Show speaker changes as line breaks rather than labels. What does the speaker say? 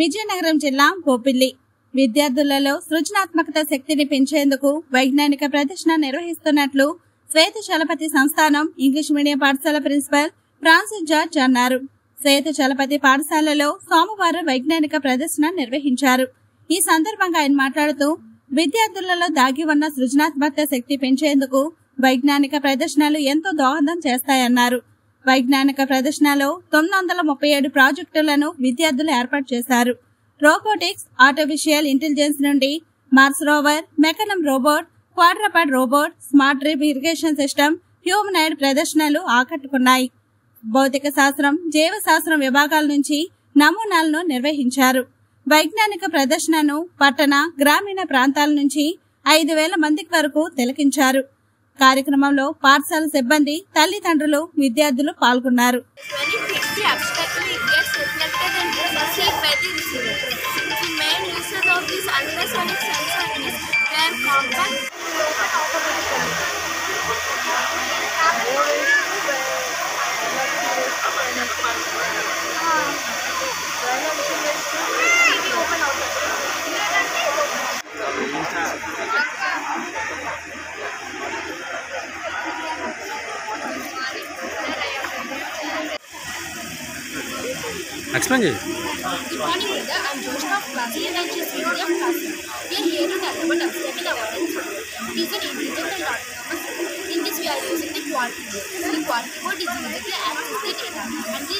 విజయనగరం జిల్లా బొబ్బిల్లి విద్యార్థులలో సృజనాత్మకత శక్తిని పెంచేందుకు వైజ్ఞానిక ప్రదర్శన నిర్వహిస్తున్నట్లు శ్వేత చలపతి సంస్థానం ఇంగ్లీష్ మీడియం పాఠశాల ప్రిన్సిపల్ ఫ్రాన్సిస్ జార్జ్ అన్నారు. శ్వేత చలపతి పాఠశాలలో సోమవారం వైజ్ఞానిక ప్రదర్శన నిర్వహించారు. ఈ సందర్భంగా ఆయన మాట్లాడుతూ విద్యార్థులలో దాగి ఉన్న సృజనాత్మకత శక్తి పెంచేందుకు వైజ్ఞానిక ప్రదర్శనలు ఎంతో దోహదం చేస్తాయన్నారు. వైజ్ఞానిక ప్రదర్శనలో తొమ్మిది వందల ముప్పై ఏడు ప్రాజెక్టులను విద్యార్థులు ఏర్పాటు చేశారు. రోబోటిక్స్ ఆర్టిఫిషియల్ ఇంటెలిజెన్స్ నుండి Mars rover mecanum robot quadruped robot smart drip irrigation system humanoid ప్రదర్శనలు ఆకట్టుకున్నాయి. భౌతిక శాస్త్రం జీవశాస్త్రం విభాగాల నుంచి నమూనాలను నిర్వహించారు. వైజ్ఞానిక ప్రదర్శనను పట్టణ గ్రామీణ ప్రాంతాల నుంచి ఐదు వేల మందికి వరకు తిలకించారు. కార్యక్రమంలో పాఠశాల సిబ్బంది తల్లిదండ్రులు విద్యార్థులు పాల్గొన్నారు.
Explain it. Good morning, Linda. I'm Joshna of class 8 and she's Victoria of class 7. We are here to tell about upscaling our It is an ingredient and not In this, we are using the quality code. The quality code is used to access the data. And the